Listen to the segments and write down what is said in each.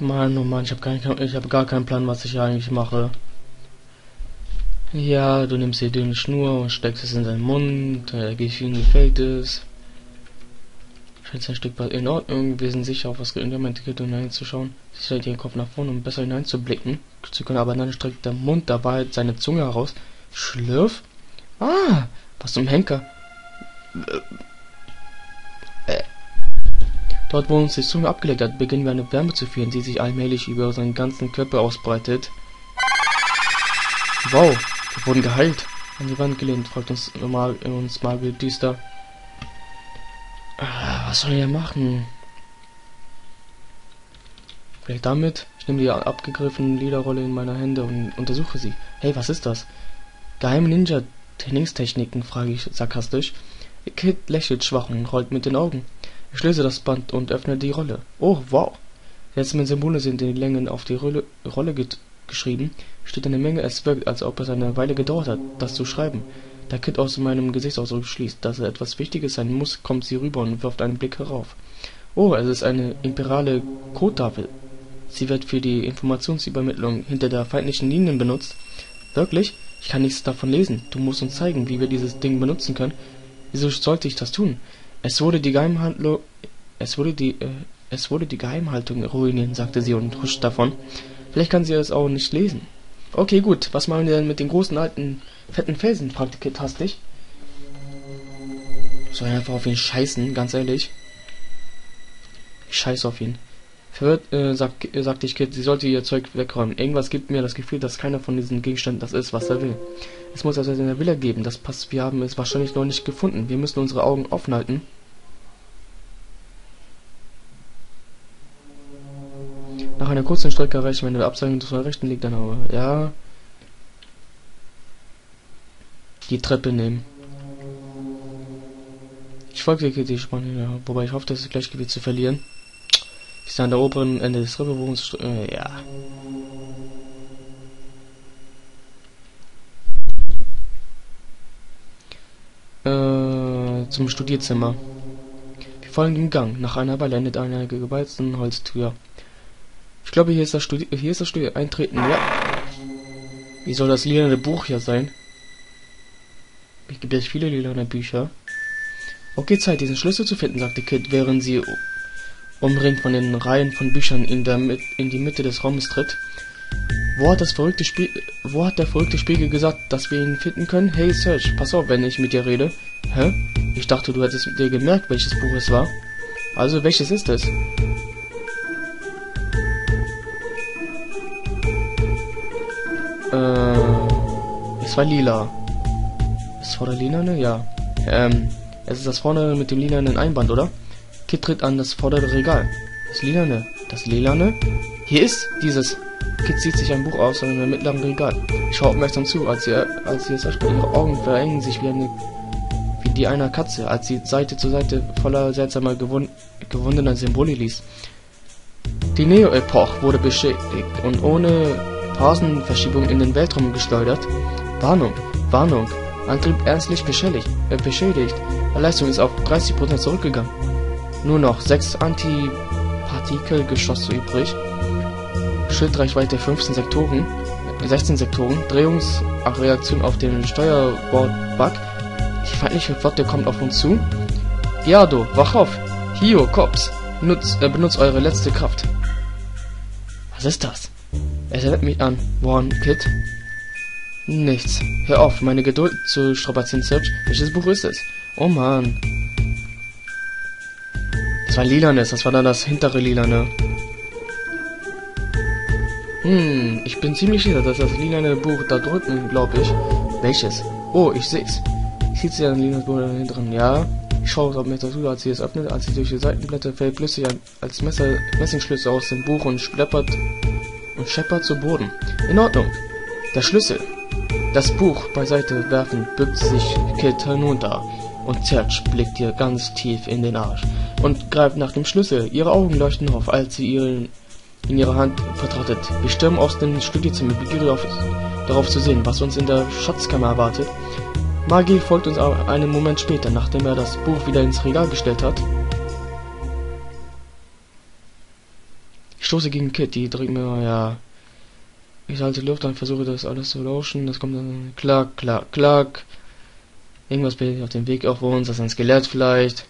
Mann, oh Mann, ich habe hab gar keinen Plan, was ich hier eigentlich mache. Ja, du nimmst die dünne Schnur und steckst es in deinen Mund. Äh, Gefühl gefällt es. Scheint ein Stück weit in Ordnung. Wir sind sicher, auf was Instrumente geht, um hineinzuschauen. Sie stellt ihren Kopf nach vorne, um besser hineinzublicken. Zu können, aber dann streckt der Mund dabei seine Zunge heraus. Schlürf? Ah, was zum Henker. Äh. Dort, wo uns die Zunge abgelegt hat, beginnen wir eine Wärme zu fühlen, die sich allmählich über seinen ganzen Körper ausbreitet. Wow, wir wurden geheilt. An die Wand gelehnt, fragt uns, Mar uns Margaret düster. Ah, was soll ich machen? Vielleicht damit? Ich nehme die abgegriffene Lederrolle in meine Hände und untersuche sie. Hey, was ist das? Geheime Ninja-Trainingstechniken, frage ich sarkastisch. Kid lächelt schwach und rollt mit den Augen. Ich löse das Band und öffne die Rolle. Oh, wow! Seltsame Symbole sind in die Längen auf die Rolle, geschrieben. Steht eine Menge, es wirkt, als ob es eine Weile gedauert hat, das zu schreiben. Da Kid aus meinem Gesichtsausdruck schließt, dass er etwas Wichtiges sein muss, kommt sie rüber und wirft einen Blick herauf. Oh, es ist eine imperiale Codetafel. Sie wird für die Informationsübermittlung hinter der feindlichen Linien benutzt. Wirklich? Ich kann nichts davon lesen. Du musst uns zeigen, wie wir dieses Ding benutzen können. Wieso sollte ich das tun? Es wurde die Geheimhaltung, äh, ruinieren, sagte sie und huscht davon. Vielleicht kann sie es auch nicht lesen. Okay, gut. Was machen wir denn mit den großen alten fetten Felsen? fragte Kit hastig. Soll einfach auf ihn scheißen, ganz ehrlich? Ich scheiße auf ihn. Verwirrt, äh, sagt, äh, sagte ich Kit, sie sollte ihr Zeug wegräumen. Irgendwas gibt mir das Gefühl, dass keiner von diesen Gegenständen das ist, was er will. Es muss also eine Villa geben. Das passt. Wir haben es wahrscheinlich noch nicht gefunden. Wir müssen unsere Augen offen halten. Nach einer kurzen Strecke erreichen wir eine Abzeigung zur rechten liegt dann aber. Ja. Die Treppe nehmen. Ich folge die Spannung, wobei ich hoffe, das Gleichgewicht zu verlieren. Ich stehe an der oberen Ende des Treppenbogens. Äh, ja. Äh, zum Studierzimmer. Wir folgen den Gang. Nach einer Weile endet eine gewalzten Holztür. Ich glaube, hier ist das Studio, hier ist das Studio eintreten, ja. Wie soll das lilane Buch hier sein? Es gibt es viele lilane Bücher. Okay, Zeit, diesen Schlüssel zu finden, sagte Kid, während sie umringt von den Reihen von Büchern in, der, in die Mitte des Raumes tritt. Wo hat das verrückte Spiel, wo hat der verrückte Spiegel gesagt, dass wir ihn finden können? Hey Search, pass auf, wenn ich mit dir rede. Hä? Ich dachte, du hättest dir gemerkt, welches Buch es war. Also, welches ist es? War lila. Es war der lilane? Ja. Ähm, es ist das vorne mit dem lilanen Einband, oder? Kit tritt an das vordere Regal. Das lilane. Das lilane? Hier ist dieses. Kit zieht sich ein Buch aus in einem mittleren Regal. Ich schaue aufmerksam zu, als sie, als sie es ausspricht. Ihre Augen verengen sich wie eine, wie die einer Katze, als sie Seite zu Seite voller seltsamer gewund, gewundener Symbole liest. Die Neo-Epoch wurde beschädigt und ohne Phasenverschiebung in den Weltraum geschleudert. Warnung, Warnung, Antrieb ernstlich beschädigt, äh, beschädigt. Leistung ist auf 30% zurückgegangen. Nur noch 6 Antipartikelgeschosse übrig. Schildreichweite 15 Sektoren, 16 Sektoren, Drehungsreaktion auf den Steuerbord-Bug. Die feindliche Flotte kommt auf uns zu. Giardo, wach auf! Hio, Cops, nutz, äh, benutzt eure letzte Kraft. Was ist das? Er erinnert mich an Warren Kid. Nichts. Hör auf, meine Geduld zu strapazieren, Search. Welches Buch ist es? Oh man. Das war lilanes, das war dann das hintere lilane. Hm, ich bin ziemlich sicher, dass das lilane Buch da drüben, glaube ich. Welches? Oh, ich seh's. Ich sehe ja ein lilanes Buch da drin. Ja. Ich schaue mir dazu, als sie es öffnet, als sie durch die Seitenblätter fällt plötzlich als Messer Messingschlüssel aus dem Buch und schleppert und scheppert zu Boden. In Ordnung. Der Schlüssel. Das Buch beiseite werfen, bückt sich Kit hinunter und Serge blickt ihr ganz tief in den Arsch und greift nach dem Schlüssel. Ihre Augen leuchten auf, als sie ihren in ihrer Hand vertrottet. Wir stürmen aus dem Studiezimmer, begierig auf, darauf zu sehen, was uns in der Schatzkammer erwartet. Magi folgt uns einen Moment später, nachdem er das Buch wieder ins Regal gestellt hat. Ich stoße gegen Kit, die drückt mir, ja. Ich halte Luft und versuche das alles zu lauschen. Das kommt dann klack, klack, klack. Irgendwas bildet auf dem Weg auf uns. Das ist ein Skelett vielleicht.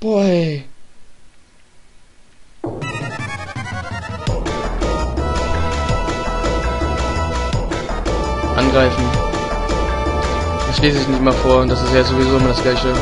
Boy. Angreifen. Das lese ich nicht mal vor. Das ist ja sowieso immer das gleiche.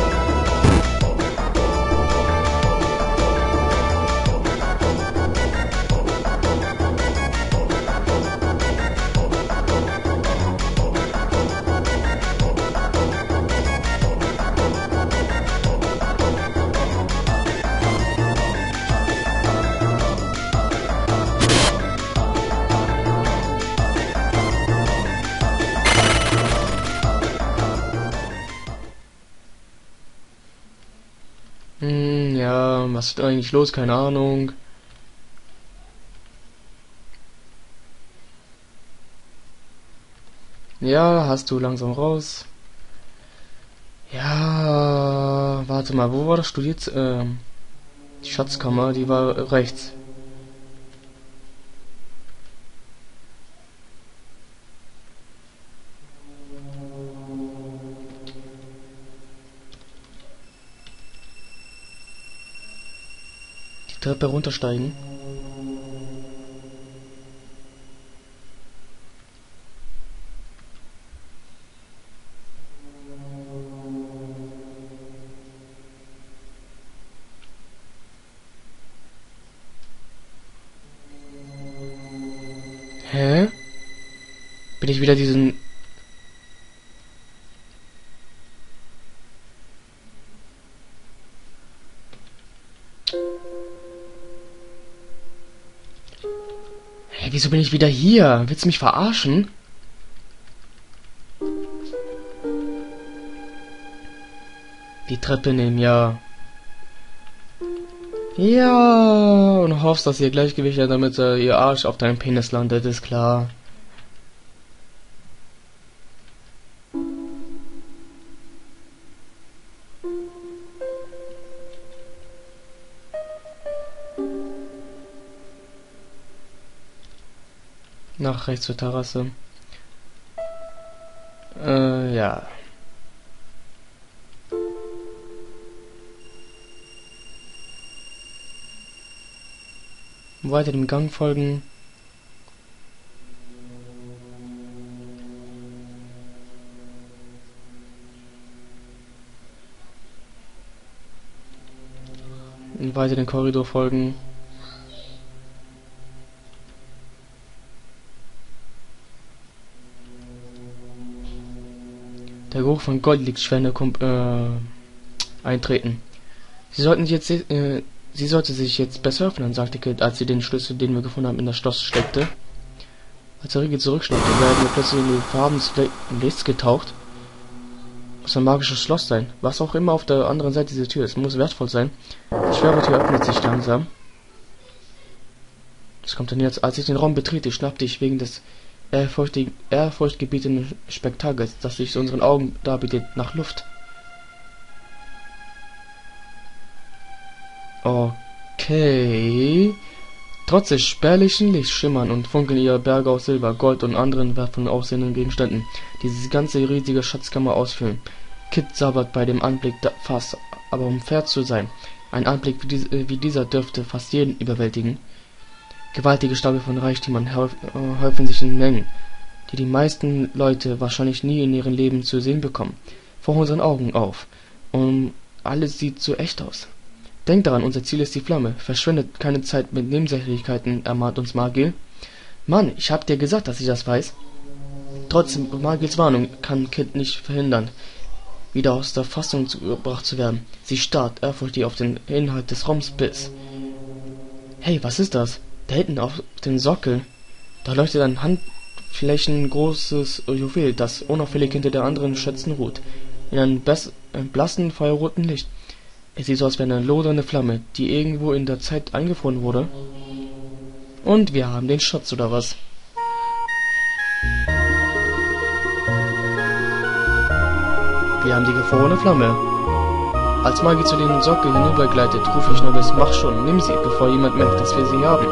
Hm, ja, was ist eigentlich los? Keine Ahnung. Ja, hast du langsam raus. Ja, warte mal, wo war das studiert? Ähm, die Schatzkammer, die war rechts. Treppe runtersteigen. Hä? Bin ich wieder diesen... bin ich wieder hier? Willst du mich verarschen? Die Treppe nehmen, ja. Ja, und hoffst, dass ihr Gleichgewicht hat, damit äh, ihr Arsch auf deinem Penis landet, ist klar. Nach rechts zur Terrasse. Äh, ja. Weiter dem Gang folgen. Und weiter den Korridor folgen. Der Geruch von Gold liegt schwer in der Kump äh, eintreten. Sie sollten jetzt äh, Sie sollte sich jetzt besser öffnen, sagte Kit, als sie den Schlüssel, den wir gefunden haben, in das Schloss steckte. Als der Riegel zurückschnappte, werden wir plötzlich in die Farben des Lichts getaucht. Muss ein magisches Schloss sein. Was auch immer auf der anderen Seite dieser Tür ist, muss wertvoll sein. Die schwere Tür öffnet sich langsam. Was kommt denn jetzt? Als ich den Raum betrete, schnappte ich wegen des ehrfurchtgebietenden Spektakels, das sich unseren Augen darbietet, nach Luft. Okay. Trotz des spärlichen Lichts schimmern und funkeln ihre Berge aus Silber, Gold und anderen wertvollen aussehenden Gegenständen, die diese ganze riesige Schatzkammer ausfüllen. Kit sabbert bei dem Anblick fast, aber um fair zu sein, ein Anblick wie, dies, wie dieser dürfte fast jeden überwältigen. Gewaltige Stapel von Reichtümern häufen sich in Mengen, die die meisten Leute wahrscheinlich nie in ihrem Leben zu sehen bekommen, vor unseren Augen auf. Und alles sieht so echt aus. Denkt daran, unser Ziel ist die Flamme. Verschwendet keine Zeit mit Nebensächlichkeiten, ermahnt uns Magil. Mann, ich hab dir gesagt, dass ich das weiß. Trotzdem, Magils Warnung kann Kid nicht verhindern, wieder aus der Fassung gebracht zu werden. Sie starrt ehrfurchtig auf den Inhalt des Raums bis. Hey, was ist das? Da hinten auf dem Sockel. Da leuchtet ein handflächengroßes Juwel, das unauffällig hinter der anderen Schätzen ruht. In einem blassen, feuerroten Licht. Es sieht so aus wie eine lodernde Flamme, die irgendwo in der Zeit eingefroren wurde. Und wir haben den Schatz, oder was? Wir haben die gefrorene Flamme. Als Maggie zu den Sockel hinübergleitet, rufe ich nur bis Mach schon, nimm sie, bevor jemand merkt, dass wir sie haben.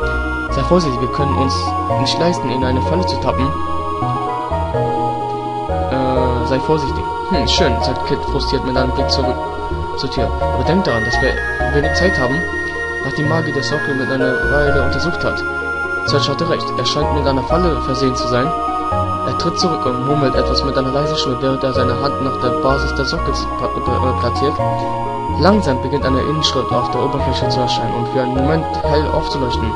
Sei vorsichtig, wir können uns nicht leisten, in eine Falle zu tappen. Äh, sei vorsichtig. Hm, schön, sagt Kit frustriert mit einem Blick zurück zur Tür. Aber denk daran, dass wir wenig Zeit haben, nachdem Maggie das Sockel mit einer Weile untersucht hat. Serge hatte recht, er scheint mit einer Falle versehen zu sein. Er tritt zurück und murmelt etwas mit einer leisen Stimme, während er seine Hand nach der Basis des Sockets äh, platziert. Langsam beginnt eine Inschrift auf der Oberfläche zu erscheinen und für einen Moment hell aufzuleuchten.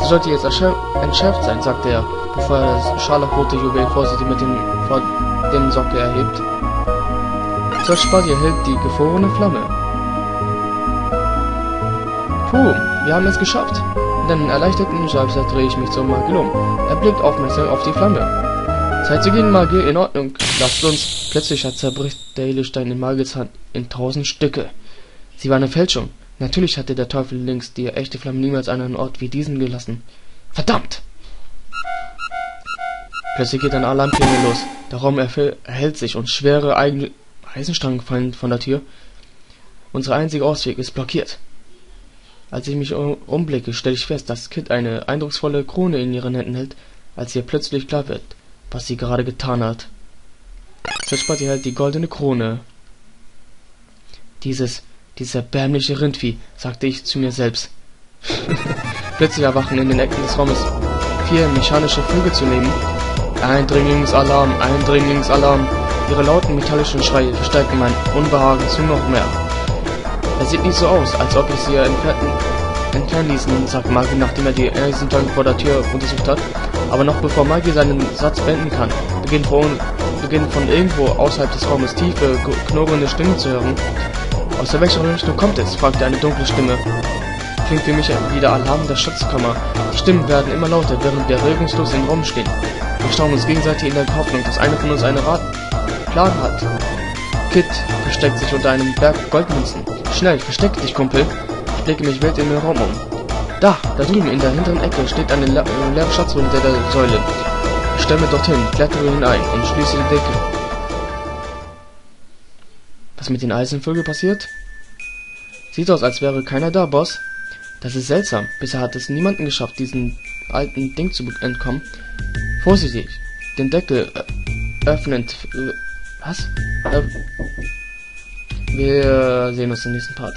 Sie sollte jetzt entschärft sein, sagte er, bevor er das scharlachrote Juwel vorsichtig mit dem, vor dem Sockel erhebt. Serge Spadier hält die gefrorene Flamme. Puh, wir haben es geschafft. Mit einem erleichterten Seufzer drehe ich mich zum Magel um. Er blickt aufmerksam auf die Flamme. Zeit zu gehen, Magel, in Ordnung. Lasst uns. Plötzlich zerbricht der Edelstein in Magels Hand in tausend Stücke. Sie war eine Fälschung. Natürlich hatte der Teufel links die echte Flamme niemals an einen Ort wie diesen gelassen. Verdammt! Plötzlich geht ein Alarmklingel los. Der Raum erhält sich und schwere Eisenstangen fallen von der Tür. Unser einziger Ausweg ist blockiert. Als ich mich umblicke, stelle ich fest, dass Kit eine eindrucksvolle Krone in ihren Händen hält, als ihr plötzlich klar wird, was sie gerade getan hat. Zerspart ihr halt die goldene Krone. Dieses, dieses erbärmliche Rindvieh, sagte ich zu mir selbst. Plötzlich erwachen in den Ecken des Raumes vier mechanische Flügel zu leben. Eindringlingsalarm, Eindringlingsalarm. Ihre lauten metallischen Schreie verstärken mein Unbehagen zu noch mehr. Es sieht nicht so aus, als ob ich sie entfernen, entfernen ließen, sagt Maggie, nachdem er die Eisenstangen vor der Tür untersucht hat. Aber noch bevor Maggie seinen Satz beenden kann, beginnt von, beginnt von irgendwo außerhalb des Raumes tiefe, knurrende Stimmen zu hören. Aus welcher Richtung kommt es? fragte eine dunkle Stimme. Klingt für mich wie der Alarm der Schatzkammer. Die Stimmen werden immer lauter, während wir regungslos im Raum stehen. Wir schauen uns gegenseitig in der Hoffnung, dass einer von uns einen Rat Plan hat. Kit versteckt sich unter einem Berg Goldmünzen. Schnell, versteck dich, Kumpel. Ich blicke mich wild in den Raum um. Da, da drüben in der hinteren Ecke steht eine äh, leere Schatztruhe hinter der Säule. Mich dorthin, klettere hinein und schließe die Decke. Was mit den Eisenvögeln passiert? Sieht aus, als wäre keiner da, Boss. Das ist seltsam. Bisher hat es niemanden geschafft, diesen alten Ding zu entkommen. Vorsichtig. Den Deckel äh, öffnend. Äh, was? Äh, wir sehen uns im nächsten Part.